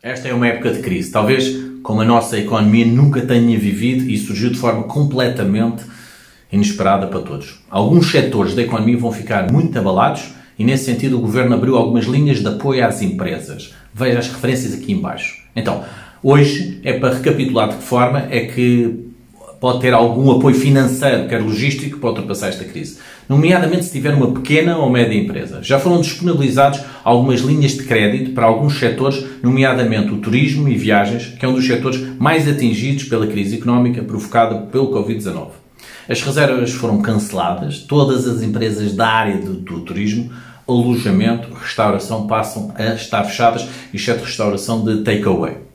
Esta é uma época de crise, talvez como a nossa economia nunca tenha vivido e surgiu de forma completamente inesperada para todos. Alguns setores da economia vão ficar muito abalados e, nesse sentido, o Governo abriu algumas linhas de apoio às empresas. Veja as referências aqui embaixo. Então, hoje é para recapitular de que forma é que pode ter algum apoio financeiro, quer logístico, para ultrapassar esta crise. Nomeadamente se tiver uma pequena ou média empresa. Já foram disponibilizados algumas linhas de crédito para alguns setores, nomeadamente o turismo e viagens, que é um dos setores mais atingidos pela crise económica provocada pelo Covid-19. As reservas foram canceladas, todas as empresas da área do, do turismo, alojamento, restauração passam a estar fechadas, exceto restauração de takeaway.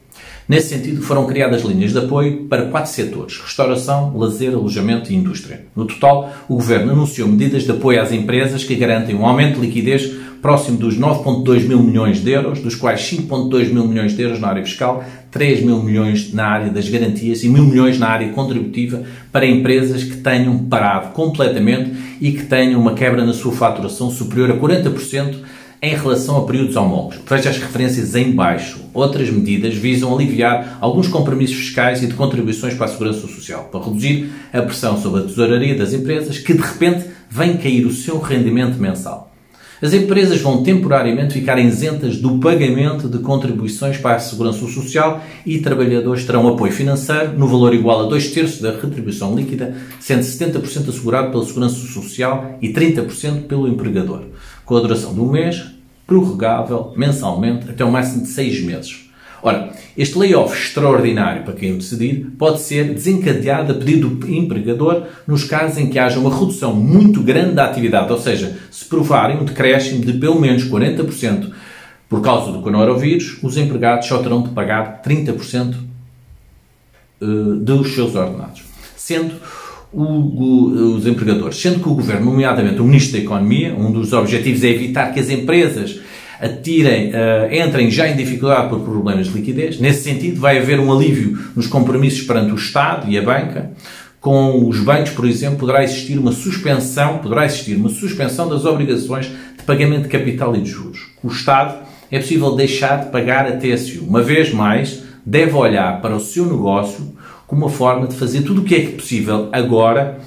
Nesse sentido, foram criadas linhas de apoio para quatro setores: restauração, lazer, alojamento e indústria. No total, o Governo anunciou medidas de apoio às empresas que garantem um aumento de liquidez próximo dos 9,2 mil milhões de euros, dos quais 5,2 mil milhões de euros na área fiscal, 3 mil milhões na área das garantias e mil milhões na área contributiva para empresas que tenham parado completamente e que tenham uma quebra na sua faturação superior a 40% em relação a períodos homólogos. Veja as referências em baixo. Outras medidas visam aliviar alguns compromissos fiscais e de contribuições para a segurança social, para reduzir a pressão sobre a tesouraria das empresas que de repente vem cair o seu rendimento mensal. As empresas vão temporariamente ficar isentas do pagamento de contribuições para a segurança social e trabalhadores terão apoio financeiro no valor igual a dois terços da retribuição líquida, sendo 70% assegurado pela segurança social e 30% pelo empregador, com a duração de um mês, prorrogável mensalmente até o máximo de seis meses. Ora, este layoff extraordinário, para quem o decidir, pode ser desencadeado a pedido do empregador nos casos em que haja uma redução muito grande da atividade, ou seja, se provarem um decréscimo de pelo menos 40% por causa do coronavírus, os empregados só terão de pagar 30% eh, dos seus ordenados. Sendo o, o, os empregadores, sendo que o Governo, nomeadamente o Ministro da Economia, um dos objetivos é evitar que as empresas atirem, uh, entrem já em dificuldade por problemas de liquidez. Nesse sentido, vai haver um alívio nos compromissos perante o Estado e a banca. Com os bancos, por exemplo, poderá existir uma suspensão, poderá existir uma suspensão das obrigações de pagamento de capital e de juros. O Estado é possível deixar de pagar a TSU. Uma vez mais, deve olhar para o seu negócio como uma forma de fazer tudo o que é possível agora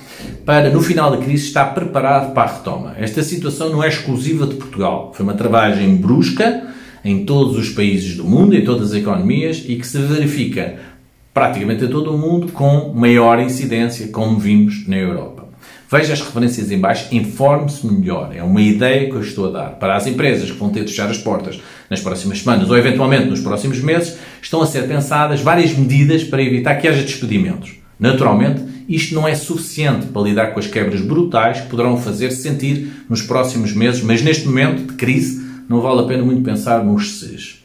para, no final da crise, estar preparado para a retoma. Esta situação não é exclusiva de Portugal. Foi uma travagem brusca em todos os países do mundo, em todas as economias, e que se verifica praticamente em todo o mundo com maior incidência, como vimos na Europa. Veja as referências em baixo, informe-se melhor. É uma ideia que eu estou a dar. Para as empresas que vão ter de fechar as portas nas próximas semanas ou eventualmente nos próximos meses, estão a ser pensadas várias medidas para evitar que haja despedimentos. Naturalmente, isto não é suficiente para lidar com as quebras brutais que poderão fazer -se sentir nos próximos meses, mas neste momento de crise não vale a pena muito pensar nos SES.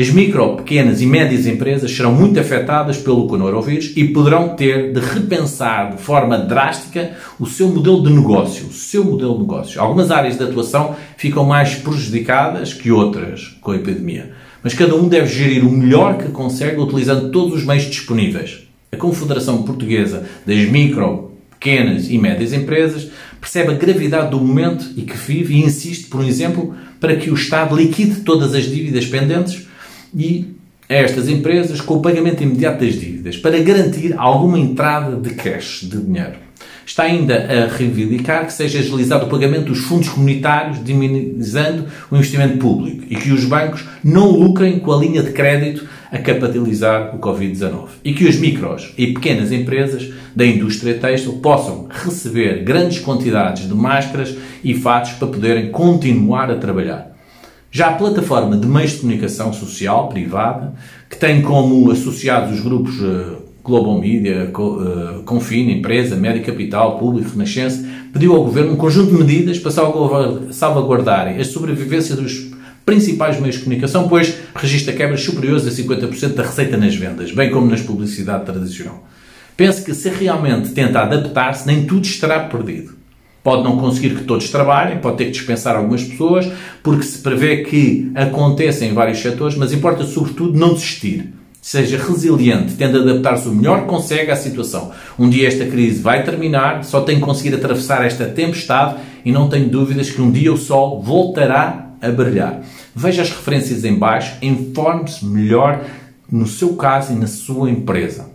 As micro, pequenas e médias empresas serão muito afetadas pelo coronavírus e poderão ter de repensar de forma drástica o seu modelo de negócio. O seu modelo de negócio. Algumas áreas de atuação ficam mais prejudicadas que outras com a epidemia. Mas cada um deve gerir o melhor que consegue utilizando todos os meios disponíveis. A Confederação Portuguesa das Micro, Pequenas e Médias Empresas percebe a gravidade do momento e que vive e insiste, por exemplo, para que o Estado liquide todas as dívidas pendentes e a estas empresas com o pagamento imediato das dívidas, para garantir alguma entrada de cash, de dinheiro. Está ainda a reivindicar que seja agilizado o pagamento dos fundos comunitários, diminuindo o investimento público e que os bancos não lucrem com a linha de crédito a capitalizar o Covid-19 e que os micros e pequenas empresas da indústria têxtil possam receber grandes quantidades de máscaras e fatos para poderem continuar a trabalhar. Já a plataforma de meios de comunicação social privada, que tem como associados os grupos uh, Global Media, uh, Confine, Empresa, Média Capital, Público, Renascença, pediu ao Governo um conjunto de medidas para salvaguardarem a sobrevivência dos principais meios de comunicação, pois registra quebras superiores a 50% da receita nas vendas, bem como nas publicidade tradicional. Penso que se realmente tenta adaptar-se, nem tudo estará perdido. Pode não conseguir que todos trabalhem, pode ter que dispensar algumas pessoas, porque se prevê que aconteça em vários setores, mas importa sobretudo não desistir. Seja resiliente, tende a adaptar-se o melhor que consegue à situação. Um dia esta crise vai terminar, só tem que conseguir atravessar esta tempestade e não tenho dúvidas que um dia o sol voltará a brilhar. Veja as referências em baixo, informe-se melhor no seu caso e na sua empresa.